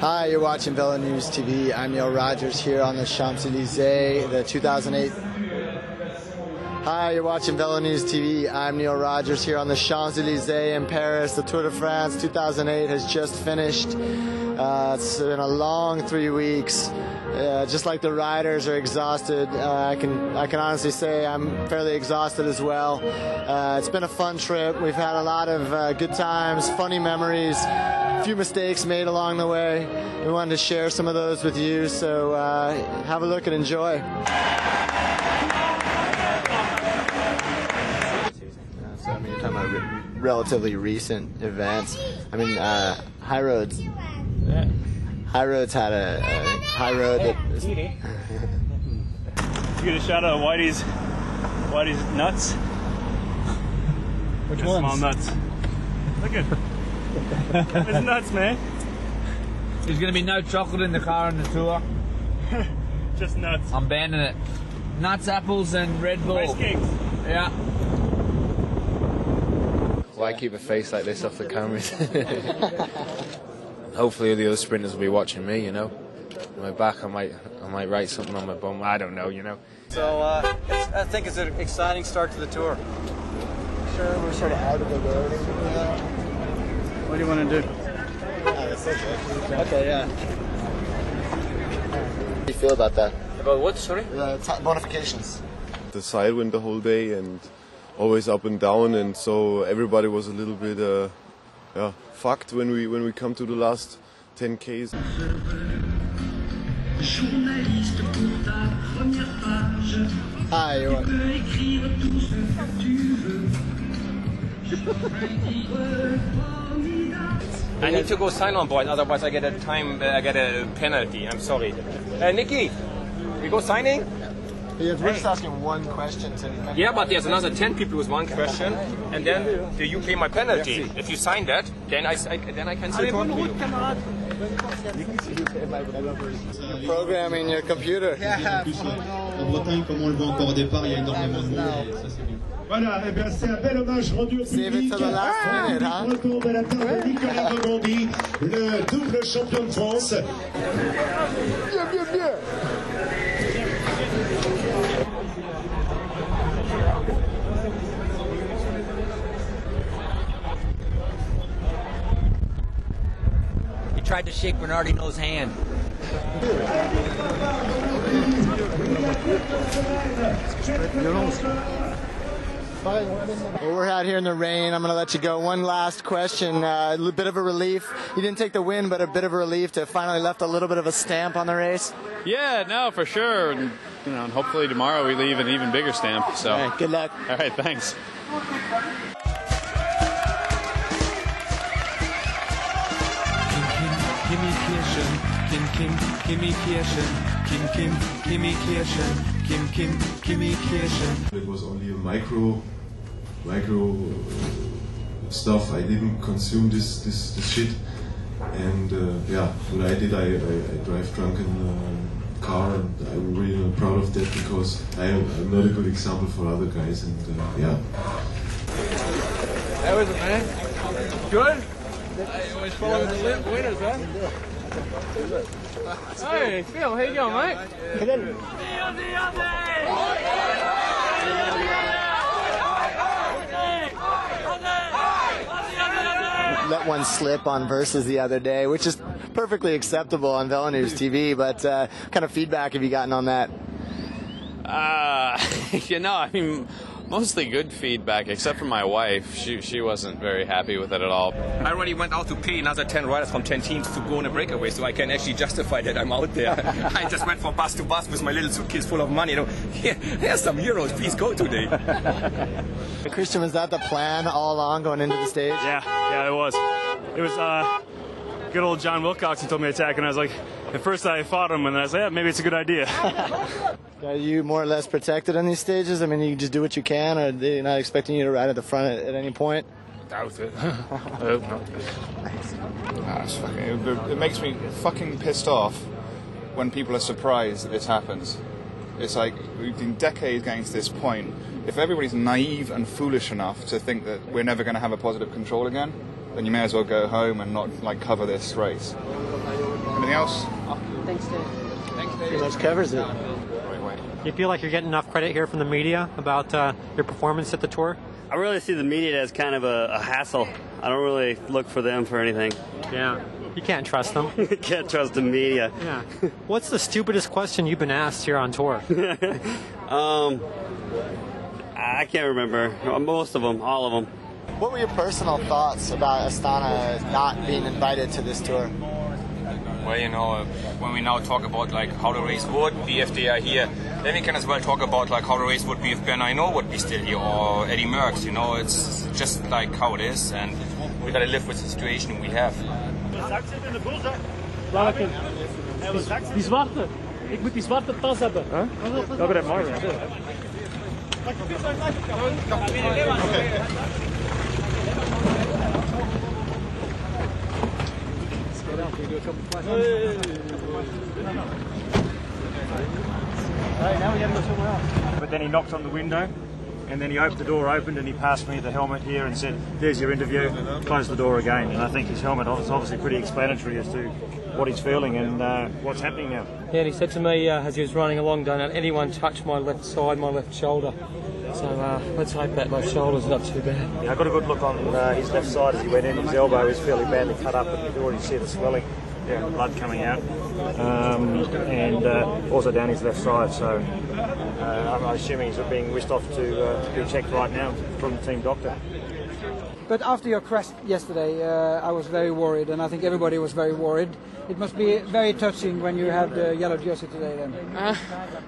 Hi, you're watching Velo News TV. I'm Neal Rogers here on the Champs Elysees, the 2008. Hi, you're watching Velo News TV. I'm Neal Rogers here on the Champs Elysees in Paris. The Tour de France 2008 has just finished. Uh, it's been a long three weeks. Uh, just like the riders are exhausted, uh, I can I can honestly say I'm fairly exhausted as well. Uh, it's been a fun trip. We've had a lot of uh, good times, funny memories, a few mistakes made along the way. We wanted to share some of those with you, so have a look and enjoy. So I mean, you're talking about re- relatively recent events. I mean, uh, High Roads. High Roads had a, a High Road that. You get a shot of Whitey's Whitey's nuts. Which Just Small nuts. Look at It's nuts, man. There's going to be no chocolate in the car on the tour. Just nuts. I'm banning it. Nuts, apples, and Red Bull. Ice cakes. Yeah. Why keep a face like this off the cameras? Hopefully the other sprinters will be watching me, you know. On my back, I might, I might write something on my bum. I don't know, you know. So uh, it's, I think it's an exciting start to the tour. Sure, we're sort of out of the road. What do you want to do? Okay, yeah. How do you feel about that? About what? Sorry. The t- bonifications. the side wind the whole day and always up and down and so everybody was a little bit uh, yeah, fucked when we when we come to the last 10 Ks. Hi, you're I need to go sign on board, otherwise I get a time, uh, I get a penalty. I'm sorry. Uh, Nikki, we go signing? Yeah, we're just asking one question to Yeah, but there's another 10 people with one question, and then do you pay my penalty? If you sign that, then I, I then I can still talk to you. programming your computer. En Bretagne, comme on le voit encore au départ, il y a énormément de monde et ça c'est bien. Voilà, eh bien, c'est un bel hommage rendu au Save it public. to the last ah, minute, huh? Retour de la part de Nicolas Vogondy, le double champion de France. Bien, bien, bien. He tried to shake Bernardino's hand. Well, we're out here in the rain. I'm going to let you go. One last question. Uh, a bit of a relief. You didn't take the win, but a bit of a relief to finally left a little bit of a stamp on the race. Yeah, no, for sure. And, you know, and hopefully tomorrow we leave an even bigger stamp. So, right, good luck. all right, thanks. Kim Kim, Kimi Kirchen, Kim Kim, Kimi Kirchen, Kim Kim, Kimi Kirchen. It was only a micro micro uh, stuff. I didn't consume this this, this shit. And uh, yeah, what I did, I, I, I drive drunk in the car, and I'm really not proud of that because I am I'm not a good example for other guys. And uh, yeah. That was it, man. Good? I always follow the winners, man. Hey, Phil, how you going, mate? Let one slip on versus the other day, which is perfectly acceptable on Velo News TV. But uh, what kind of feedback have you gotten on that? Uh, you know, I mean, mostly good feedback, except for my wife. She she wasn't very happy with it at all. I already went out to pay another 10 riders from 10 teams to go on a breakaway, so I can actually justify that I'm out there. I just went from bus to bus with my little suitcase full of money. You know, here, here's some euros, please go today. Christian, was that the plan all along going into the stage? Yeah, yeah, it was. It was uh, good old John Wilcox who told me to attack, and I was like, at first I fought him, and then I was like, yeah, maybe it's a good idea. Are you more or less protected on these stages? I mean, you just do what you can, or they're not expecting you to ride at the front at, at any point? Doubt it. Ah, it's fucking, it, it makes me fucking pissed off when people are surprised that this happens. It's like we've been decades getting to this point. If everybody's naive and foolish enough to think that we're never going to have a positive control again, then you may as well go home and not like cover this race. Anything else? Thanks, Dave. Thanks, Pretty much covers it. You feel like you're getting enough credit here from the media about uh, your performance at the tour? I really see the media as kind of a, a hassle. I don't really look for them for anything. Yeah. You can't trust them. Can't trust the media. Yeah. What's the stupidest question you've been asked here on tour? Um, I can't remember. Most of them, all of them. What were your personal thoughts about Astana not being invited to this tour? Well, you know, uh, when we now talk about like how the race would be if they are here, then we can as well talk about like how the race would be if Bernard Hinault would be still here or Eddy Merckx. You know, it's just like how it is, and we gotta live with the situation we have. Welke? Die, die zwarte. Ik moet die zwarte tas hebben. Huh? Now we to go somewhere else. But then he knocked on the window, and then he opened the door opened and he passed me the helmet here and said, "There's your interview." Closed the door again, and I think his helmet is obviously pretty explanatory as to what he's feeling and uh, what's happening now. Yeah, and he said to me uh, as he was running along, don't let anyone touch my left side, my left shoulder. So uh, let's hope that left shoulder's not too bad. Yeah, I got a good look on uh, his left side as he went in. His elbow is fairly badly cut up, and you can already see the swelling, yeah, the blood coming out, um, and uh, also down his left side. So uh, I'm assuming he's being whisked off uh, to be checked right now from the team doctor. But after your crash yesterday, uh, I was very worried, and I think everybody was very worried. It must be very touching when you have the yellow jersey today. Then. Uh,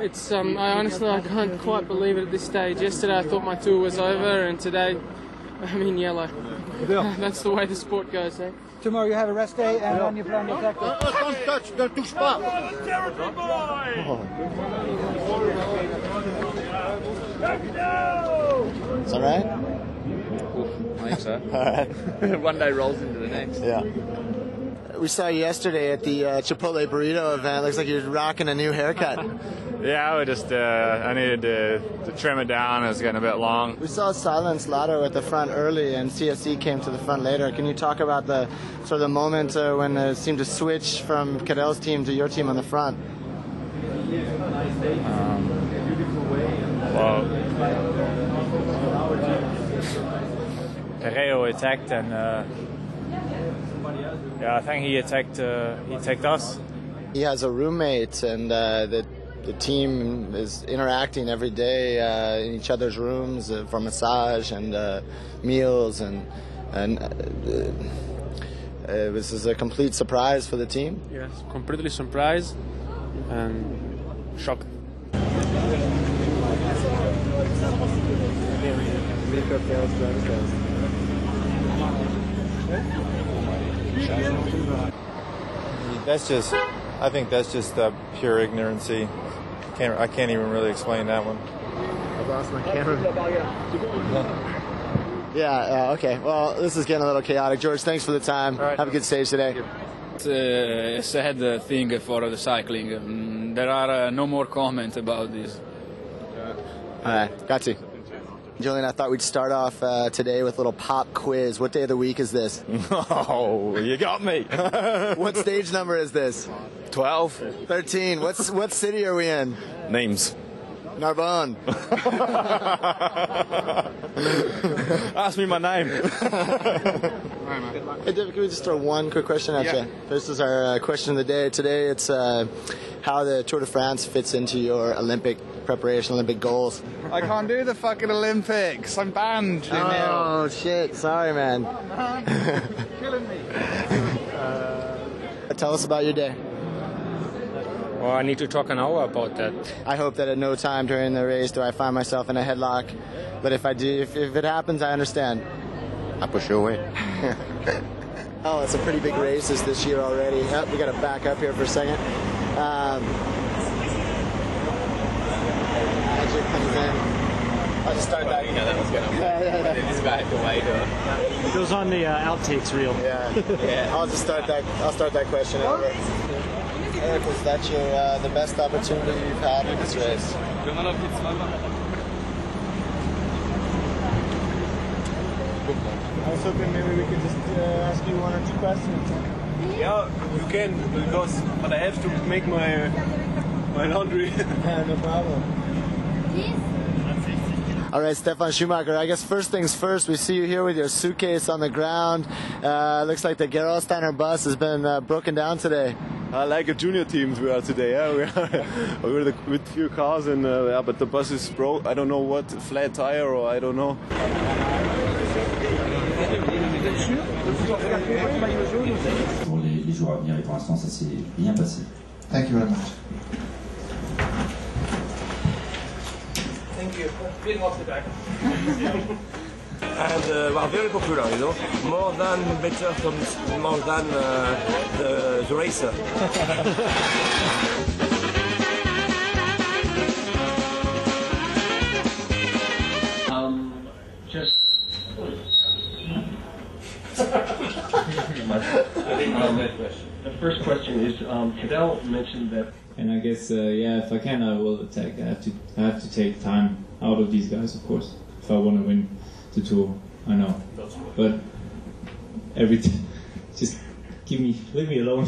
it's um, I honestly I can't quite believe it at this stage. Yesterday I thought my tour was over, and today I'm in yellow. That's the way the sport goes, eh? Tomorrow you have a rest day, and then you plan to attack. Don't touch, don't touch pas. Is that right? I think so. All right. One day rolls into the next. Yeah. We saw you yesterday at the uh, Chipotle burrito event. Looks like you're rocking a new haircut. Yeah, I just uh, I needed to, to trim it down. It was getting a bit long. We saw Silence Lotto at the front early, and CSC came to the front later. Can you talk about the sort of the moment uh, when it seemed to switch from Cadel's team to your team on the front? Um, well, Herrero attacked, and uh, yeah, I think he attacked. Uh, he attacked us. He has a roommate, and uh, the the team is interacting every day uh, in each other's rooms uh, for massage and uh, meals, and and uh, uh, this is a complete surprise for the team. Yes, completely surprised and shocked. That's just, I think that's just uh, pure ignorancy. Can't, I can't even really explain that one. I lost my camera. Yeah, uh, okay. Well, this is getting a little chaotic. George, thanks for the time. Have a good stage today. It's a sad thing for the cycling. Mm, There are uh, no more comments about this. All right, got you. Julian, I thought we'd start off uh, today with a little pop quiz. What day of the week is this? Oh, you got me. what stage number is this? 12. 13. What's, what city are we in? Names. Narbonne. Ask me my name. Hey, David, can we just throw one quick question at Yeah. you? This is our uh, question of the day. Today, it's uh, how the Tour de France fits into your Olympic preparation, Olympic goals. I can't do the fucking Olympics. I'm banned. Oh, shit. Sorry, man. Killing me. Tell us about your day. Well, I need to talk an hour about that. I hope that at no time during the race do I find myself in a headlock. But if I do, if, if it happens, I understand. I push you away. Oh, it's a pretty big race this, this year already. Yep, we got to back up here for a second. Um, Magic comes in. I'll just start that. Yeah, that was gonna Yeah, yeah, yeah. This guy had to wait. It goes on the uh, outtakes reel. Yeah. yeah. I'll just start that. I'll start that question over. Eric, was that your uh, the best opportunity you've had in this race? I was hoping maybe we could just uh, ask you one or two questions. Yeah, you can because but I have to make my my laundry. Yeah, no problem. All right, Stefan Schumacher. I guess first things first. We see you here with your suitcase on the ground. Uh, looks like the Gerolsteiner bus has been uh, broken down today. I like a junior teams we are today. Yeah, we are we're the, with few cars and uh, yeah, but the bus is broke. I don't know what flat tire or I don't know. pour les, les jours à venir et pour l'instant ça s'est bien passé. Thank you very much. Thank you. Being off the back. And uh, well, very popular, you know, more than better comes more than uh, the, the racer. Um, just. The first question is, um, Cadel mentioned that And I guess, uh, yeah, if I can, I will attack. I have to, I have to take time out of these guys, of course, if I want to win the tour. I know, but every t- just give me, leave me alone.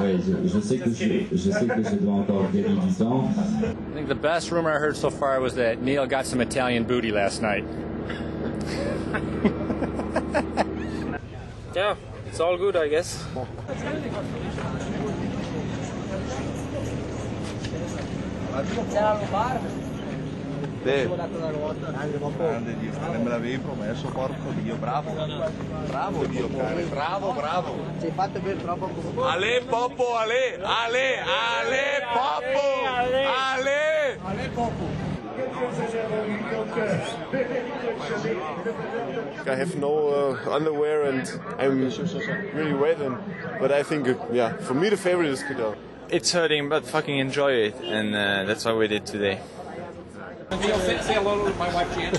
Oui, je, je sais que je, je sais que je dois encore gagner du temps. I think the best rumor I heard so far was that Neal got some Italian booty last night. Yeah, it's all good, I guess. Te. Grande Dio, me l'avevi promesso, porco Dio, bravo. Bravo Dio, cane, bravo, bravo. Ci hai fatto per troppo Ale Popo, Ale, Ale, Ale Popo, Ale. Ale Popo. I have no uh, underwear and I'm really wet, and, but I think, uh, yeah, for me the favorite is Cadel. It's hurting, but fucking enjoy it, and uh, that's what we did today. Say hello to my wife Jan.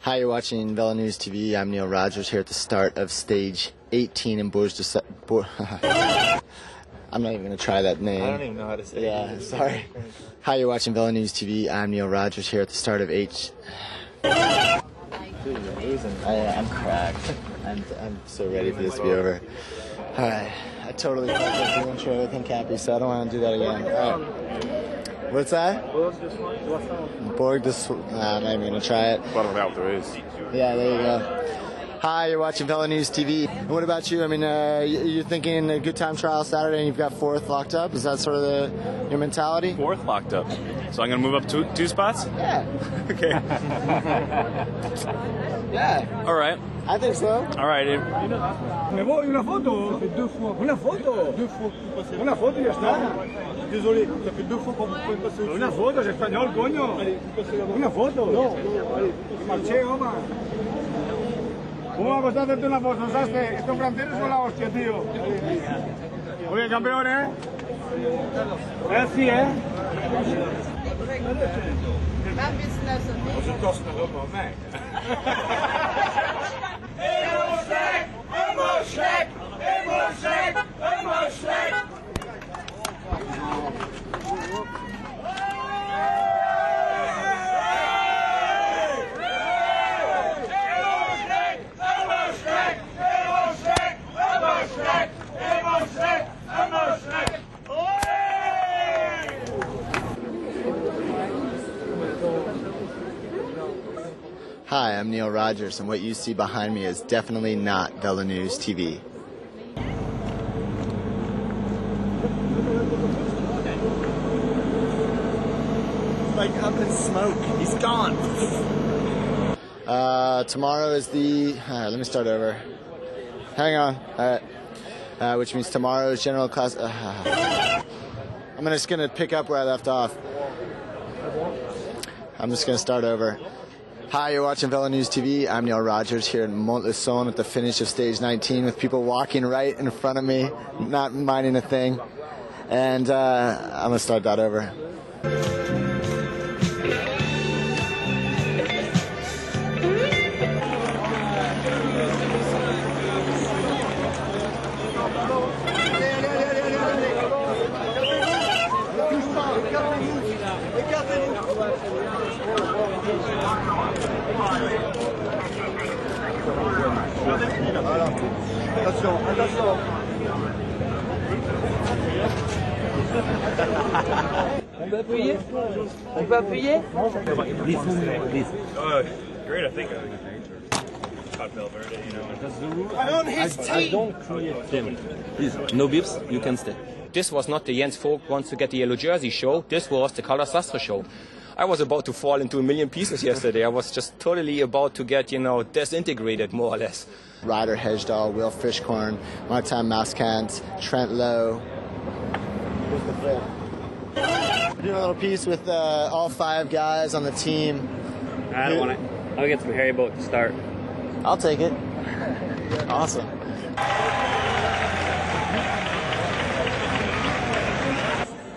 Hi, you're watching Velo News TV. I'm Neal Rogers here at the start of stage 18 in Bourges de Bour- I'm not even going to try that name. I don't even know how to say it. Yeah, sorry. Hi, you're watching Velo News TV. I'm Neal Rogers here at the start of H. I, uh, I'm cracked. I'm, I'm so ready for this to be over. All right. I totally fucked up the intro with Hincapie, so I don't want to do that again. All right. What's that? Borg de Sw- nah, I'm not even going to try it. What about there is? Yeah, there you go. Hi, you're watching Velo News TV. And what about you? I mean, uh, you're thinking a good time trial Saturday and you've got fourth locked up? Is that sort of the, your mentality? Fourth locked up. So I'm going to move up two, two spots? Yeah. okay. Yeah. All right. I think so. All right. Me voy, una foto. Una foto. Una foto y ya está. Désolé, ça fait deux. Una foto, es español, coño. Una foto. No, no, allez, vous a pues una foto, Saste? Estos franceses son la hostia, tío. Oye, campeón, ¿eh? Así, ¿eh? Neal Rogers, and what you see behind me is definitely not Velo News TV. Like up in smoke. He's gone. Uh, tomorrow is the. Right, let me start over. Hang on. All right. Uh, which means tomorrow is general class. Uh, I'm just gonna pick up where I left off. I'm just gonna start over. Hi, you're watching Velo News TV. I'm Neal Rogers here in Montluçon at the finish of stage 19 with people walking right in front of me, not minding a thing. And uh, I'm gonna start that over. Attention, attention. On peut appuyer? On peut appuyer? Great, I think I I own. I don't create no beeps, you can stay. This was not the Jens Voigt wants to get the yellow jersey show, this was the Carlos Sastre show. I was about to fall into a million pieces yesterday. I was just totally about to get, you know, disintegrated more or less. Ryder Hesjedal, Will Frischkorn, Martijn Maaskant, Trent Lowe. Here's the flip. Doing a little piece with uh, all five guys on the team. I don't want it. I'll get some Harry Boat to start. I'll take it. Awesome.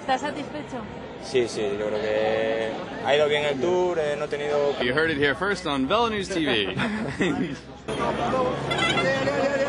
¿Estás satisfecho? Sí, sí, yo creo que ha ido bien el tour, eh, no he tenido... You heard it here first on Velo News TV.